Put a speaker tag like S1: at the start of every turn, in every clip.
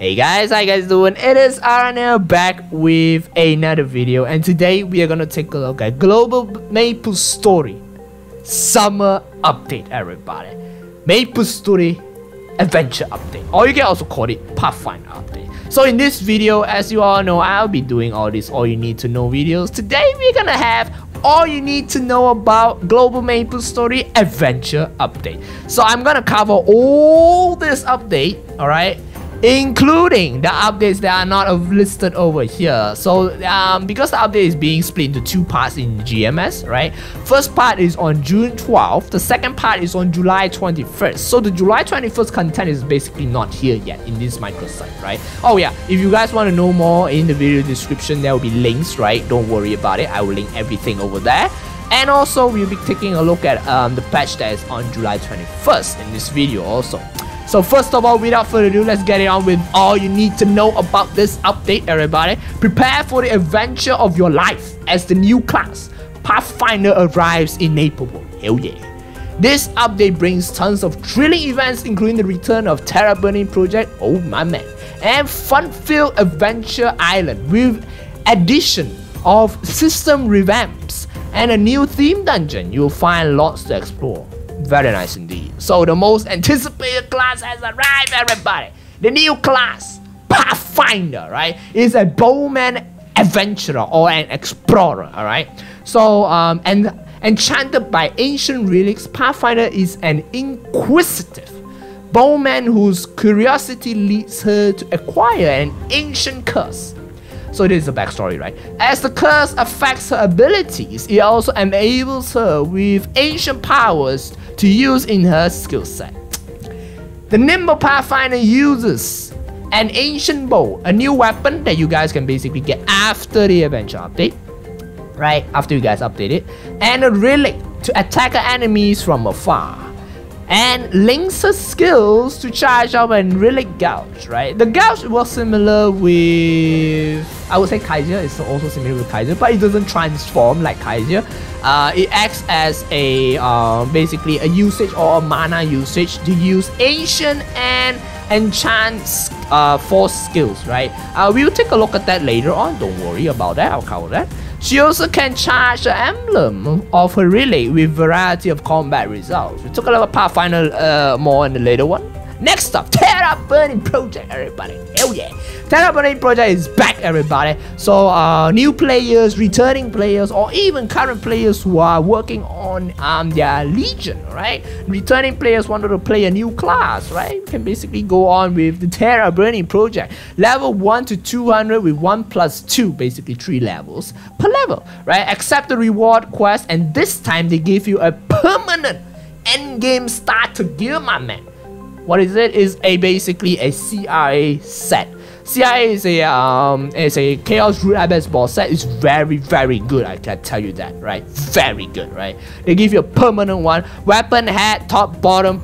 S1: Hey guys, how you guys doing? It is Aran back with another video and today we are gonna take a look at Global Maple Story Summer Update everybody. Maple Story Adventure Update or you can also call it Pathfinder Update. So in this video, as you all know, I'll be doing all these all you need to know videos. Today we're gonna have all you need to know about Global Maple Story Adventure Update. So I'm gonna cover all this update, alright? Including the updates that are not listed over here. So um, because the update is being split into two parts in GMS, right? First part is on June 12th, the second part is on July 21st. So the July 21st content is basically not here yet in this microsite, right? Oh yeah, if you guys want to know more in the video description, there will be links, right? Don't worry about it, I will link everything over there. And also, we'll be taking a look at um, the patch that is on July 21st in this video also. So first of all, without further ado, let's get it on with all you need to know about this update, everybody. Prepare for the adventure of your life as the new class, Pathfinder arrives in Maple World. Hell yeah. This update brings tons of thrilling events including the return of Tera Burning Project, oh my man, and fun-filled Adventure Island with addition of system revamps and a new theme dungeon. You'll find lots to explore. Very nice indeed. So the most anticipated class has arrived, everybody. The new class, Pathfinder, right, is a bowman adventurer or an explorer, all right. So um, and enchanted by ancient relics, Pathfinder is an inquisitive bowman whose curiosity leads her to acquire an ancient curse so this is the backstory, right? As the curse affects her abilities, it also enables her with ancient powers to use in her skill set. The Nimble Pathfinder uses an ancient bow, a new weapon that you guys can basically get after the adventure update, right? After you guys update it, and a relic to attack enemies from afar and links her skills to charge up and relic gauge, right? The gauge was similar with, I would say Kaiser is also similar with Kaiser, but it doesn't transform like Kaiser. Uh, it acts as a uh, basically a usage or a mana usage to use ancient and enchant uh, force skills, right? Uh, we'll take a look at that later on. Don't worry about that. I'll cover that. She also can charge the emblem of her relay with variety of combat results. We took a look at Pathfinder uh, more in the later one. Next up, Tera Burning Project, everybody. Hell yeah. Tera Burning Project is back, everybody. So, uh, new players, returning players, or even current players who are working on um, their Legion, right? Returning players wanted to play a new class, right? You can basically go on with the Tera Burning Project. Level 1 to 200 with 1 plus 2, basically 3 levels per level, right? Accept the reward quest, and this time they give you a permanent end endgame starter gear, my man. What is it? Is a basically a CRA set. CRA is a um is a Chaos Root Abyss boss set. It's very very good. I can tell you that, right? Very good, right? They give you a permanent one, weapon head, top, bottom,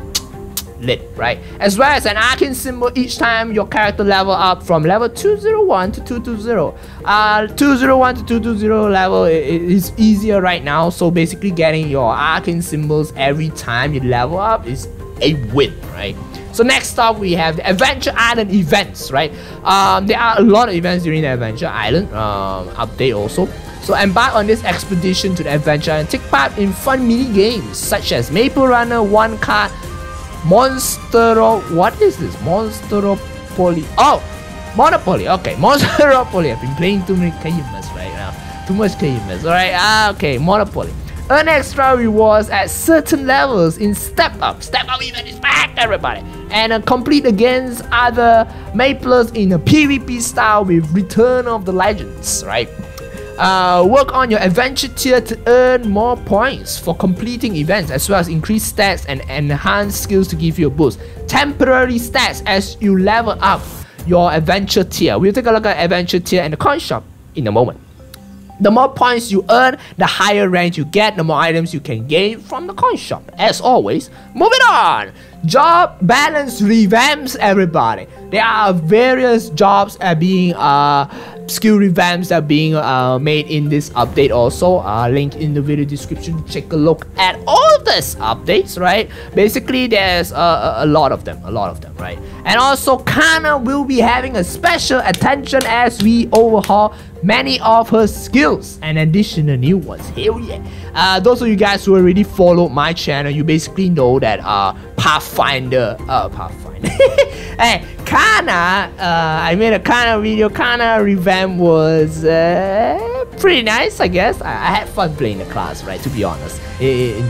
S1: lit, right? As well as an arcane symbol each time your character level up from level 201 to 220. Uh, 201 to 220 level is easier right now, so basically getting your arcane symbols every time you level up is a win, right? So next up, we have the Adventure Island events, right? Um, there are a lot of events during the Adventure Island um, update also. So embark on this expedition to the adventure and take part in fun mini games such as Maple Runner, One Card, Monstero. What is this? Monsteropoly. Oh, Monopoly. Okay, Monsteropoly. I've been playing too many games right now. Too much games. Alright, ah, okay, Monopoly. Earn extra rewards at certain levels in Step Up. Step Up event is back, everybody. And uh, complete against other Maplers in a PvP style with Return of the Legends, right? Uh, work on your adventure tier to earn more points for completing events as well as increase stats and enhance skills to give you a boost. Temporary stats as you level up your adventure tier. We'll take a look at adventure tier and the coin shop in a moment. The more points you earn, the higher rank you get, the more items you can gain from the coin shop. As always, moving on! Job balance revamps everybody. There are various jobs are being uh, skill revamps that are being uh, made in this update also. Uh, link in the video description. Check a look at all of this updates, right? Basically, there's a lot of them, a lot of them, right? And also, Kanna will be having a special attention as we overhaul many of her skills and additional new ones. Hell yeah. Uh, those of you guys who already followed my channel, you basically know that uh, Pathfinder, uh, Pathfinder. hey, Kanna, uh, I made a Kanna video. Kanna revamp was uh, pretty nice, I guess. I, I, had fun playing the class, right? To be honest, in,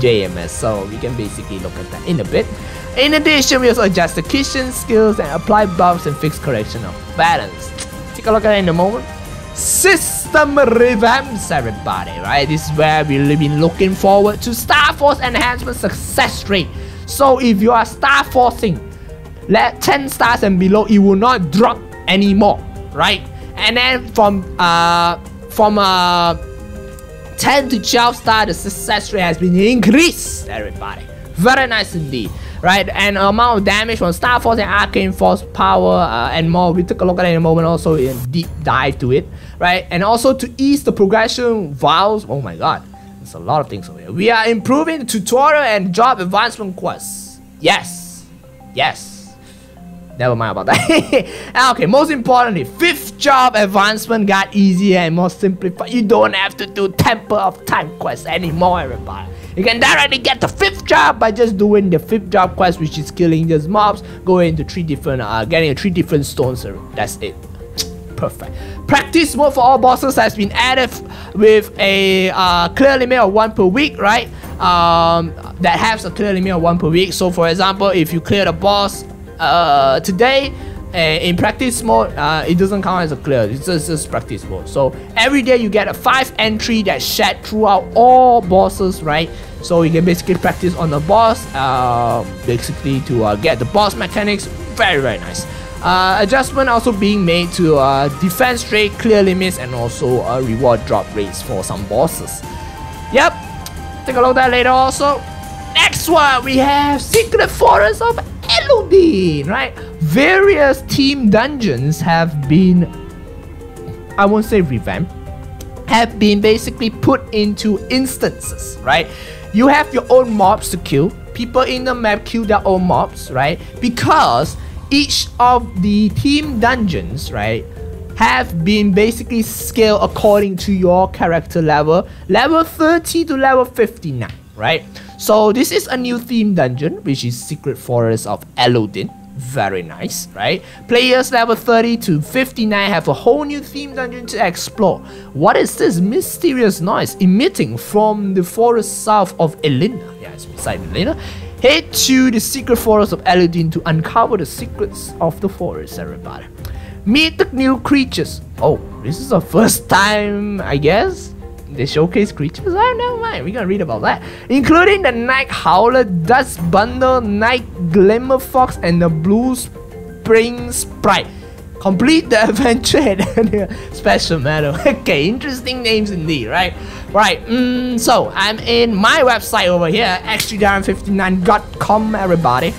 S1: JMS. So we can basically look at that in a bit. In addition, we also adjust the Kishin skills and apply buffs and fix correction of balance. Take a look at it in a moment. System revamps, everybody, right? This is where we've been looking forward to Star Force enhancement success rate. So if you are Star Forcing, let 10 stars and below, it will not drop anymore, right? And then from uh from uh 10 to 12 star, the success rate has been increased, everybody. Very nice indeed right? And amount of damage from Star Force and Arcane Force power uh, and more. We took a look at it in a moment also in deep dive to it, right? And also to ease the progression vials. Oh my god, there's a lot of things over here. We are improving the tutorial and job advancement quests. Yes, yes. Never mind about that. okay, most importantly, fifth job advancement got easier and more simplified. You don't have to do Temple of Time quests anymore, everybody. You can directly get the fifth job by just doing the fifth job quest, which is killing these mobs, going into three different, uh, getting three different stones. That's it. Perfect. Practice mode for all bosses has been added with a uh, clear limit of one per week, right? Um, that has a clear limit of one per week. So, for example, if you clear the boss uh, today, uh, in practice mode, uh, it doesn't count as a clear, it's just, just practice mode. So every day you get a 5 entry that's shared throughout all bosses, right? So you can basically practice on the boss, uh, basically to uh, get the boss mechanics, very very nice. Uh, adjustment also being made to uh, defense rate, clear limits, and also reward drop rates for some bosses. Yep, take a look at that later also. Next one, we have Secret Forest of Right? Various theme dungeons have been, I won't say revamped, have been basically put into instances, right? You have your own mobs to kill. People in the map kill their own mobs, right? Because each of the theme dungeons, right, have been basically scaled according to your character level, level 30 to level 59, right? So this is a new theme dungeon, which is Secret Forest of Elodin. Very nice, right? Players level 30 to 59 have a whole new theme dungeon to explore. What is this mysterious noise emitting from the forest south of Ellinia? Yeah, it's beside Ellinia. Head to the secret forest of Elodin to uncover the secrets of the forest, everybody. Meet the new creatures. Oh, this is the first time, I guess, they showcase creatures? Oh, never mind. We're gonna read about that. Including the Night Howler, Dust Bundle, Night Glimmer Fox, and the Blue Spring Sprite. Complete the adventure and special medal. okay, interesting names indeed, right? Right, mm, so I'm in my website over here, x3thearan59.com, everybody.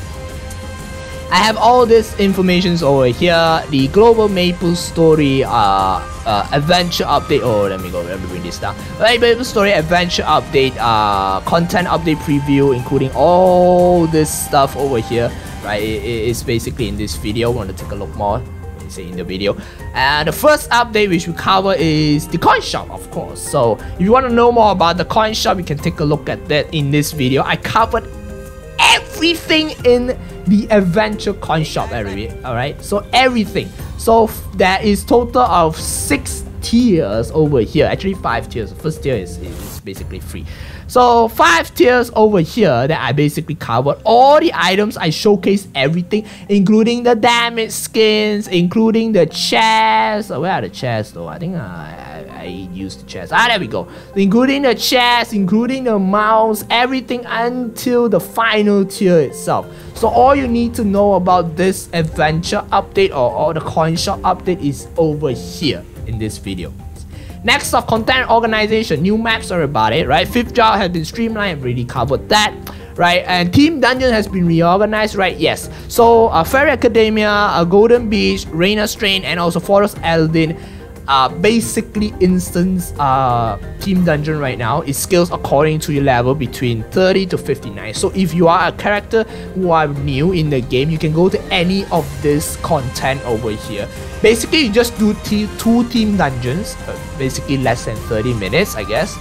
S1: I have all this information over here. The Global Maple Story uh, uh, Adventure Update. Oh, let me go. Let me bring this down. Maple Story Adventure Update. Uh, content update preview, including all this stuff over here. Right, it, it's basically in this video. We Want to take a look more? Say in the video. And the first update which we cover is the coin shop, of course. So if you want to know more about the coin shop, you can take a look at that in this video. I covered everything in the adventure coin shop area all right so everything. So there is total of six tiers over here. Actually five tiers. First tier is, is basically free. So five tiers over here that I basically covered. All the items I showcase everything including the damage skins including the chest oh, where are the chests though? I think I, I, used the chest ah there we go including the chest including the mouse everything until the final tier itself so all you need to know about this adventure update or, or the coin shop update is over here in this video. Next up, content organization, new maps are about it, right? Fifth job has been streamlined, I've already covered that right? And Theme Dungeon has been reorganized, right? Yes. So uh, Fairy Academia, uh, Golden Beach, Riena Strait, and also Forest Elodin basically instance uh, theme dungeon right now. It scales according to your level between 30 to 59. So if you are a character who are new in the game, you can go to any of this content over here. Basically, you just do two theme dungeons, uh, basically less than 30 minutes, I guess,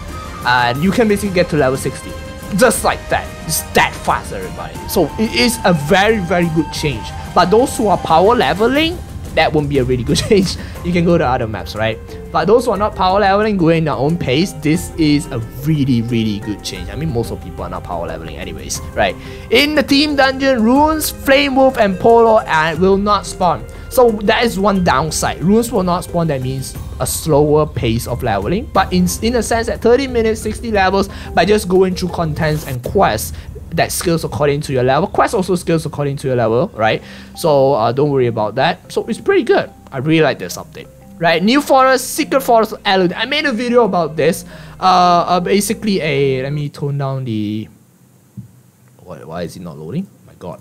S1: and you can basically get to level 60 just like that. It's that fast, everybody. So it is a very, very good change. But those who are power leveling, that won't be a really good change. You can go to other maps, right? But those who are not power leveling, going their own pace, this is a really, really good change. I mean, most of people are not power leveling anyways, right? In the theme dungeon, Runes, Flame Wolf, and Polo and will not spawn. So that is one downside. Runes will not spawn, that means a slower pace of leveling. But in, in a sense at 30 minutes, 60 levels, by just going through contents and quests, that scales according to your level. Quest also scales according to your level, right? So uh, don't worry about that. So it's pretty good. I really like this update. Right, New Forest, Secret Forest Elud. I made a video about this. Uh, uh, basically a, let me tone down the, why, why is it not loading? Oh my god.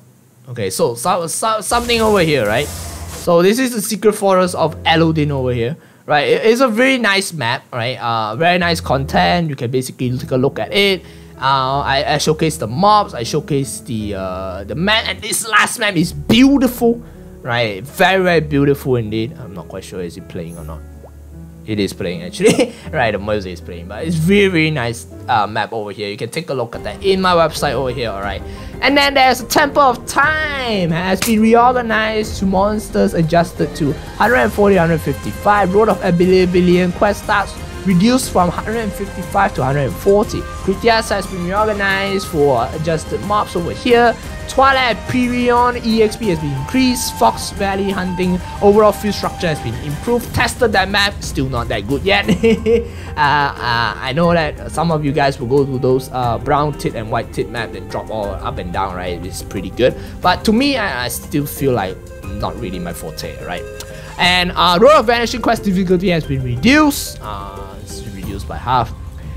S1: Okay, so, so, so something over here, right? So this is the secret forest of Elodin over here, right? It's a very nice map, right? Uh, very nice content. You can basically take a look at it. Uh, I, I showcase the mobs, I showcase the uh, the map, and this last map is beautiful, right? Very very beautiful indeed. I'm not quite sure is it playing or not. It is playing actually. Right the music is playing but it's very very nice uh, map over here. You can take a look at that in my website over here alright? And then there's a temple of time has been reorganized to monsters adjusted to 140 155 road of billion quest starts reduced from 155 to 140 Critias has been reorganized for adjusted mobs over here Twilight Perion EXP has been increased, Fox Valley hunting overall field structure has been improved, tested that map, still not that good yet. uh, uh, I know that some of you guys will go to those uh, brown tit and white tit map and drop all up and down, right? It's pretty good. But to me, I, I still feel like not really my forte, right? And uh, Road of Vanishing quest difficulty has been reduced. Uh, reduced by half.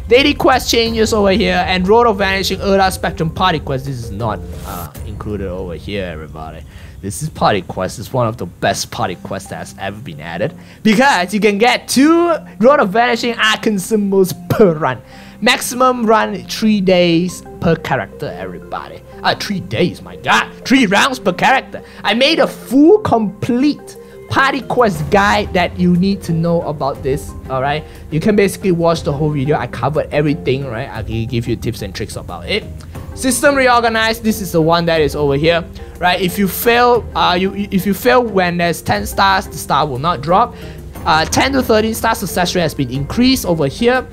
S1: Daily quest changes over here and Road of Vanishing Erda Spectrum Party quest. This is not uh, included over here, everybody. This is Party Quest. It's one of the best Party quests that has ever been added because you can get two Road of Vanishing arcane symbols per run. Maximum run three days per character, everybody. Uh, three days, my god. Three rounds per character. I made a full complete party quest guide that you need to know about this all right you can basically watch the whole video. I covered everything right? I can give you tips and tricks about it. System reorganized. This is the one that is over here right? If you fail uh you if you fail when there's 10 stars the star will not drop. Uh 10 to 13 star success rate has been increased over here.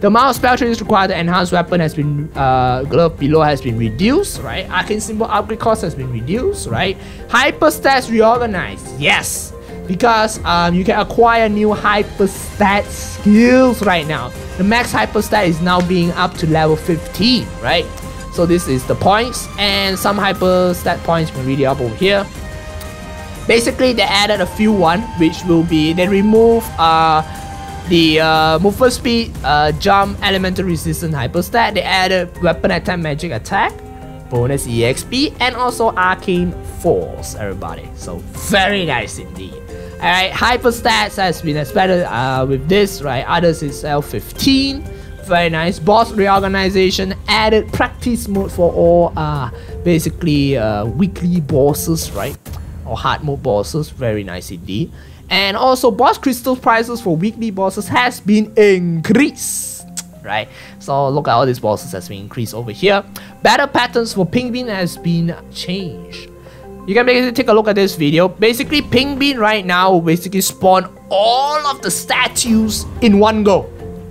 S1: The amount of spell traces required to enhance weapon has been uh, glove below has been reduced, right? Arcane symbol upgrade cost has been reduced, right? Hyper stats reorganized, yes because um, you can acquire new hyperstat skills right now. The max hyperstat is now being up to level 15, right? So this is the points and some hyperstat points will read up over here. Basically, they added a few one, which will be they remove uh, the uh, movement speed, uh, jump, elemental resistance hyperstat. They added weapon attack, magic attack, bonus EXP, and also arcane force, everybody. So very nice indeed. Alright, Hyperstats has been expanded uh, with this, right? Others is L15. Very nice. Boss reorganization added practice mode for all uh, basically uh, weekly bosses, right? Or hard mode bosses. Very nice indeed. And also boss crystal prices for weekly bosses has been increased. Right, so look at all these bosses has been increased over here. Battle patterns for Pink has been changed you can basically take a look at this video. Basically, Pink Bean right now will basically spawn all of the statues in one go,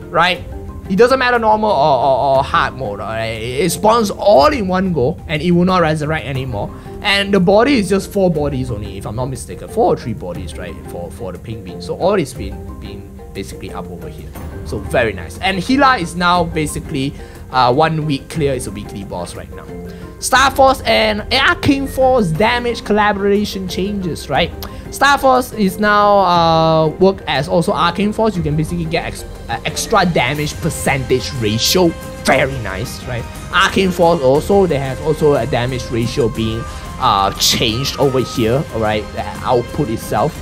S1: right? It doesn't matter normal or, or, or hard mode, right? It spawns all in one go and it will not resurrect anymore. And the body is just four bodies only, if I'm not mistaken. Four or three bodies, right? For for the Pink Bean. So all is been, been basically up over here. So very nice. And Hilla is now basically uh, one week clear. It's a weekly boss right now. Star Force and Arcane Force damage collaboration changes, right? Star Force is now uh, work as also Arcane Force. You can basically get ex uh, extra damage percentage ratio. Very nice, right? Arcane Force also they have also a damage ratio being uh, changed over here. Alright, the output itself.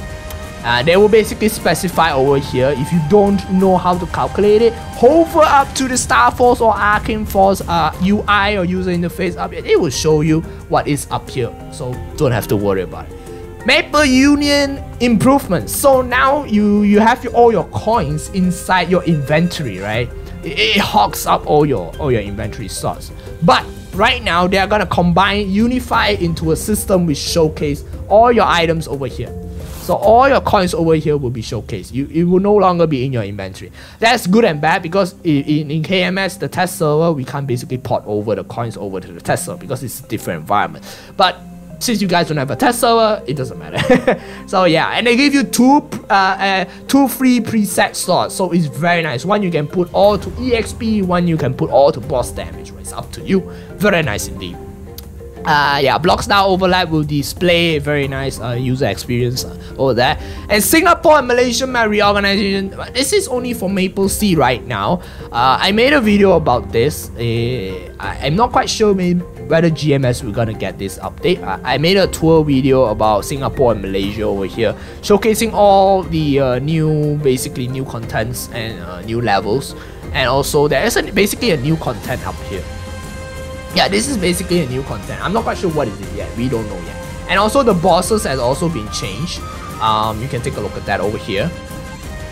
S1: Uh, they will basically specify over here if you don't know how to calculate it hover up to the Star Force or Arcane Force uh, UI or user interface up here. It will show you what is up here so don't have to worry about it. Maple Union improvement. So now you you have your, all your coins inside your inventory right? It, it hogs up all your all your inventory slots but right now they are gonna combine unify into a system which showcase all your items over here so all your coins over here will be showcased. You, it will no longer be in your inventory. That's good and bad because in, in, KMS, the test server, we can't basically port over the coins over to the test server because it's a different environment. But since you guys don't have a test server, it doesn't matter. so yeah, and they give you two uh, uh, two free preset slots, so it's very nice. One you can put all to EXP, one you can put all to boss damage. It's up to you. Very nice indeed uh, yeah, blocks style overlap will display a very nice uh, user experience uh, over there. And Singapore and Malaysia map reorganization, this is only for Maple SEA right now. Uh, I made a video about this. Uh, I, am not quite sure whether GMS we're gonna get this update. I, I made a tour video about Singapore and Malaysia over here, showcasing all the uh, new, basically new contents and uh, new levels. And also there is a, basically a new content up here yeah, this is basically a new content. I'm not quite sure what is it yet. We don't know yet. And also the bosses has also been changed. Um, you can take a look at that over here.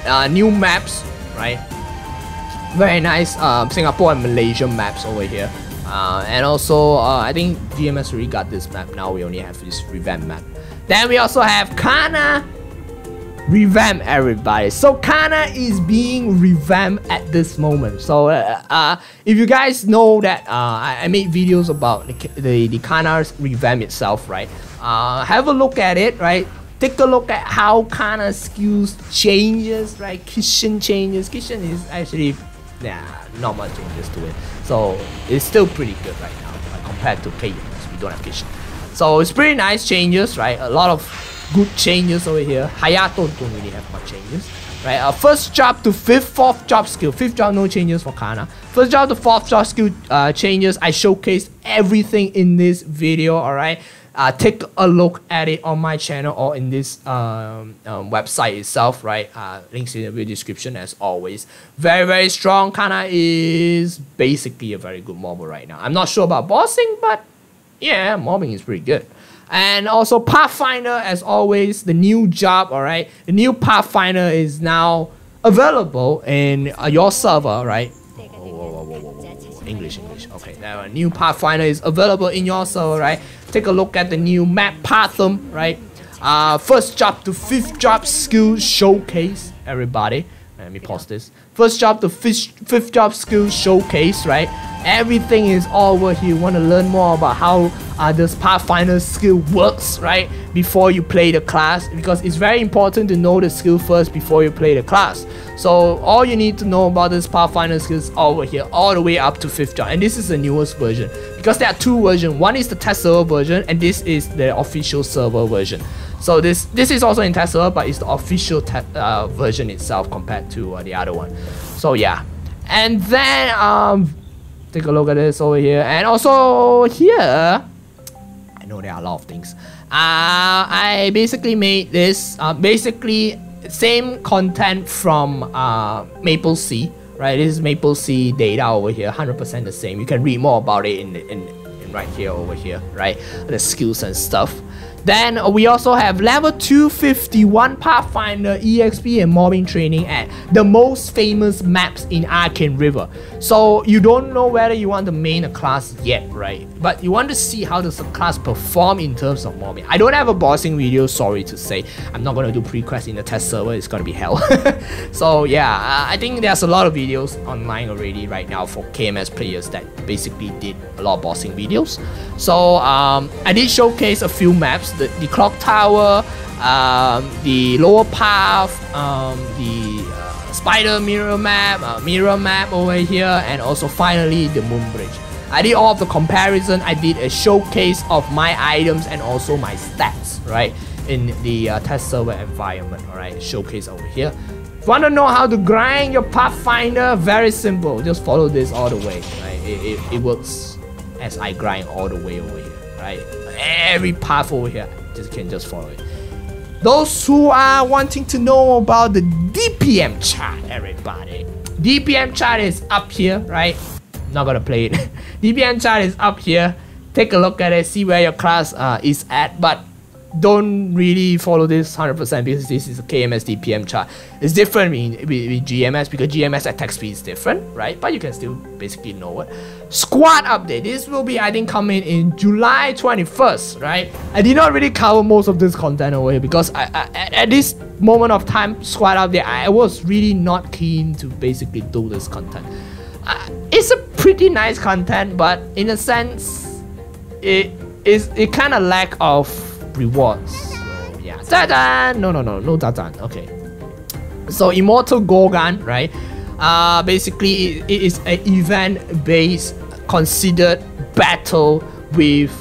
S1: Uh, new maps, right? Very nice um, Singapore and Malaysia maps over here. Uh, and also, uh, I think GMS already got this map. Now we only have this revamp map. Then we also have Kanna revamp everybody. So Kanna is being revamped at this moment. So uh, uh, if you guys know that uh, I, I, made videos about the, the, the Kanna's revamp itself, right? Uh, have a look at it, right? Take a look at how Kanna skills changes, right? Kishin changes. Kishin is actually, yeah, not much changes to it. So it's still pretty good right now compared to KMS. We don't have Kishin. So it's pretty nice changes, right? A lot of good changes over here. Hayato don't really have much changes. Right, uh, first job to fifth, fourth job skill. Fifth job, no changes for Kanna. First job to fourth job skill uh, changes. I showcased everything in this video, alright? Uh, take a look at it on my channel or in this um, um, website itself, right? Uh, links in the video description as always. Very, very strong. Kanna is basically a very good mobile right now. I'm not sure about bossing, but yeah, mobbing is pretty good. And also Pathfinder, as always, the new job, all right? The new Pathfinder is now available in uh, your server, right? English, English. Okay, now a new Pathfinder is available in your server, right? Take a look at the new map Partem, right? Uh, first job to fifth job skill showcase, everybody. Let me pause this. First job to fifth, fifth job skill showcase, right? Everything is all over here. You want to learn more about how uh, this Pathfinder skill works, right? Before you play the class, because it's very important to know the skill first before you play the class. So all you need to know about this Pathfinder skills over here, all the way up to 5th job. And this is the newest version. Because there are two versions. One is the test server version, and this is the official server version. So this this is also in test server, but it's the official uh, version itself compared to uh, the other one. So yeah. And then um, take a look at this over here. And also here, I know there are a lot of things. Uh, I basically made this, uh, basically same content from uh, Maple SEA, right? This is Maple SEA data over here, 100% the same. You can read more about it in, in, in right here over here, right? The skills and stuff. Then we also have level 251 Pathfinder EXP and mobbing training at the most famous maps in Arcane River. So you don't know whether you want to main a class yet, right? But you want to see how does the class perform in terms of mobbing. I don't have a bossing video, sorry to say. I'm not gonna do pre-quest in the test server, it's gonna be hell. so yeah, I think there's a lot of videos online already right now for KMS players that basically did a lot of bossing videos. So um, I did showcase a few maps the, the clock tower, um, the lower path, um, the uh, spider mirror map, uh, mirror map over here, and also finally the moon bridge. I did all of the comparison. I did a showcase of my items and also my stats, right? In the uh, test server environment, alright? Showcase over here. Want to know how to grind your Pathfinder, very simple. Just follow this all the way, right? It, it, it works as I grind all the way over here, right? Every path over here. Just can just follow it. those who are wanting to know about the DPM chart, everybody. DPM chart is up here, right? Not gonna play it. DPM chart is up here. Take a look at it, see where your class uh, is at. But don't really follow this 100% because this is a KMS DPM chart. It's different with, with, GMS because GMS attack speed is different, right? But you can still basically know it. Squad update. This will be, I think, coming in July 21st, right? I did not really cover most of this content over here because I, I, at, at this moment of time, squad update, I was really not keen to basically do this content. Uh, it's a pretty nice content, but in a sense, it is it kind of lack of rewards. So yeah, ta No, no, no, no ta Okay. So Immortal Gorgan, right? Uh, basically, it is an event-based considered battle with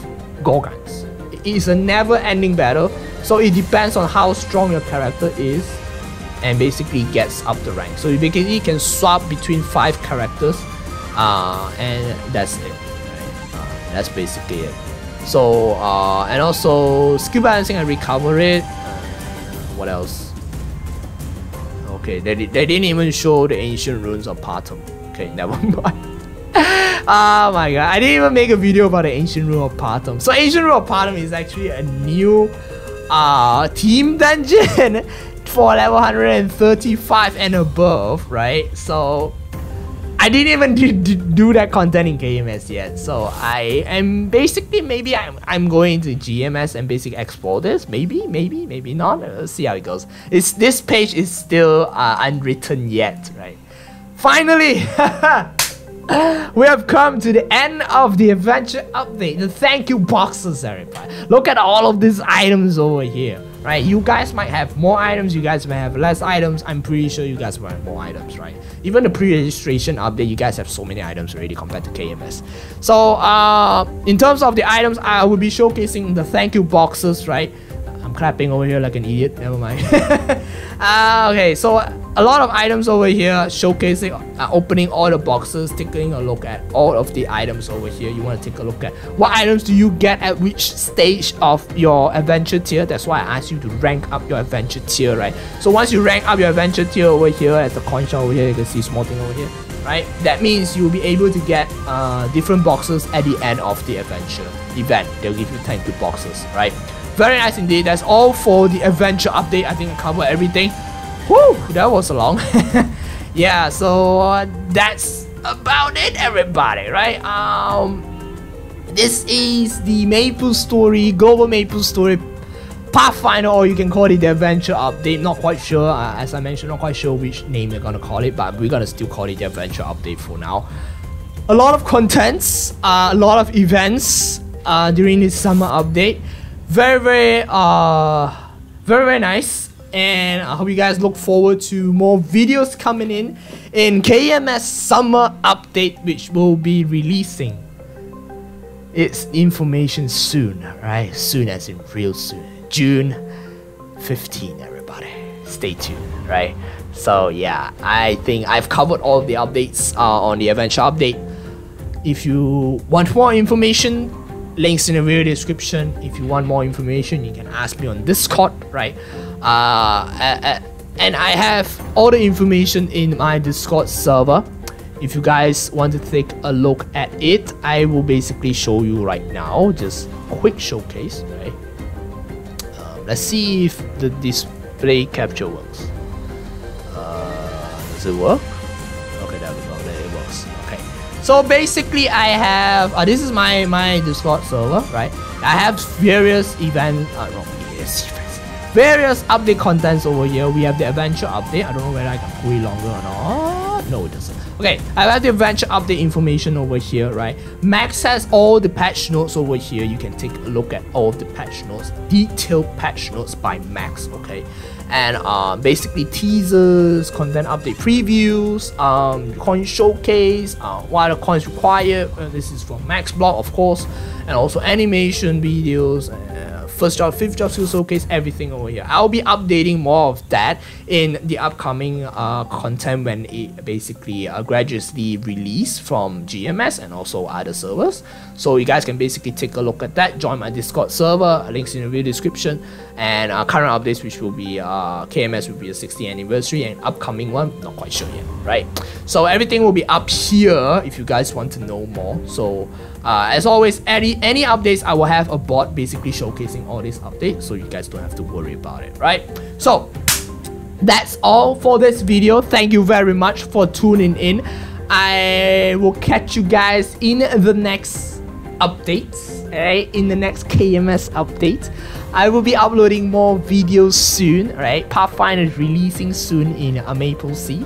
S1: Gorgans. It is a never-ending battle, so it depends on how strong your character is, and basically gets up the rank. So you basically can swap between five characters, uh, and that's it. Right? Uh, that's basically it. So, uh, and also skill balancing and recover it. Uh, what else? Okay, they, they didn't even show the ancient runes of Partem. Okay, never mind. oh my god, I didn't even make a video about the ancient rune of Partem. So ancient rune of Partem is actually a new uh, theme dungeon for level 135 and above, right? So I didn't even do, that content in KMS yet. So I am basically maybe I'm I'm going to GMS and basically explore this. Maybe, maybe, maybe not. Let's see how it goes. It's this page is still uh, unwritten yet, right? Finally, we have come to the end of the adventure update. The thank you boxes, everybody. Look at all of these items over here right? You guys might have more items, you guys might have less items. I'm pretty sure you guys will have more items, right? Even the pre-registration update, you guys have so many items already compared to KMS. So, uh, in terms of the items, I will be showcasing the thank you boxes, right? I'm clapping over here like an idiot. Never mind. uh, okay, so a lot of items over here showcasing, uh, opening all the boxes, taking a look at all of the items over here. You want to take a look at what items do you get at which stage of your adventure tier. That's why I asked you to rank up your adventure tier, right? So once you rank up your adventure tier over here at the coin shop over here, you can see small thing over here, right? That means you'll be able to get uh, different boxes at the end of the adventure event. They'll give you 10 good boxes, right? Very nice indeed. That's all for the adventure update. I think I covered everything. Whew, that was a long. yeah, so uh, that's about it, everybody, right? Um, this is the Maple Story, Global Maple Story Pathfinder, or you can call it the Adventure Update. Not quite sure, uh, as I mentioned, not quite sure which name we're gonna call it, but we're gonna still call it the Adventure Update for now. A lot of contents, uh, a lot of events uh, during this summer update very very uh very very nice. And I hope you guys look forward to more videos coming in in KMS summer update which will be releasing its information soon right? Soon as in real soon. June 15 everybody. Stay tuned right? So yeah I think I've covered all the updates uh, on the adventure update. If you want more information links in the video description. If you want more information, you can ask me on Discord, right? Uh, and I have all the information in my Discord server. If you guys want to take a look at it, I will basically show you right now. Just quick showcase, right? Um, let's see if the display capture works. Uh, does it work? So basically, I have uh, this is my my Discord server, right? I have various event, uh, no, various update contents over here. We have the adventure update. I don't know whether I can pull it longer or not. No, it doesn't. Okay, I have the adventure update information over here, right? Max has all the patch notes over here. You can take a look at all the patch notes, detailed patch notes by Max, okay? and uh, basically teasers, content update previews, um, coin showcase, uh, what are the coins required. Uh, this is from Max Blog, of course, and also animation videos, uh, first job, fifth job skill showcase, everything over here. I'll be updating more of that in the upcoming uh, content when it basically uh, gradually release from GMS and also other servers. So you guys can basically take a look at that. Join my Discord server, links in the video description, and uh, current updates which will be uh, KMS will be a 60th anniversary and upcoming one not quite sure yet, right? So everything will be up here if you guys want to know more. So uh, as always, any any updates I will have a bot basically showcasing all these updates, so you guys don't have to worry about it, right? So that's all for this video. Thank you very much for tuning in. I will catch you guys in the next updates, right? In the next KMS update. I will be uploading more videos soon, right? Pathfinder is releasing soon in Maple Sea.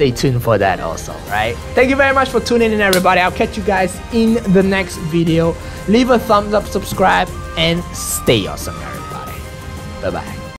S1: Stay tuned for that also, right? Thank you very much for tuning in, everybody. I'll catch you guys in the next video. Leave a thumbs up, subscribe, and stay awesome, everybody. Bye-bye.